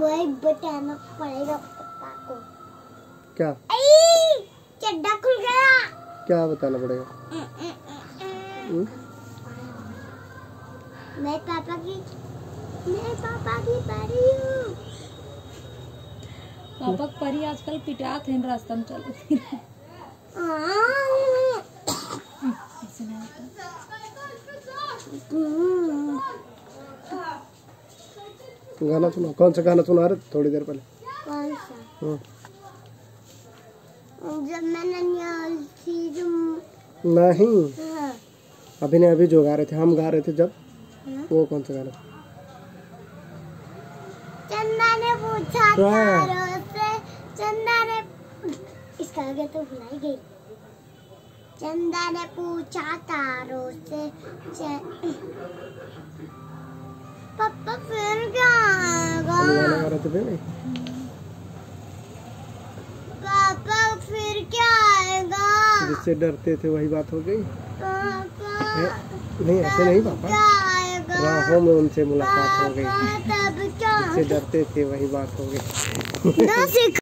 वही बताना पड़ेगा पापा को। क्या? चड्डा खुल गया। क्या बताना पड़ेगा? मैं पापा की मैं पापा की परी हूँ। पापा के परी आजकल पिटात है रास्ता में चल हाँ। ऐसे नहीं होता हम्म। गाना सुना कौन सा गाना सुना रहे थोड़ी देर पहले? कौन सा। जब जो नहीं। हाँ, अभी ने अभी जो गा रहे थे हम गा रहे थे जब। हाँ। वो कौन सा गाना? चंदा ने पूछा हाँ। तारों से चंदा ने इसका आगे तो भुलाई गई। चंदा ने पूछा तारों से च... पापा फिर क्या आएगा हम गाना गा रहे था फिर पापा फिर क्या आएगा? जिससे डरते थे वही बात हो गई। पापा नहीं ऐसे नहीं पापा। राहों में उनसे मुलाकात हो गई। जिससे डरते थे वही बात हो गई।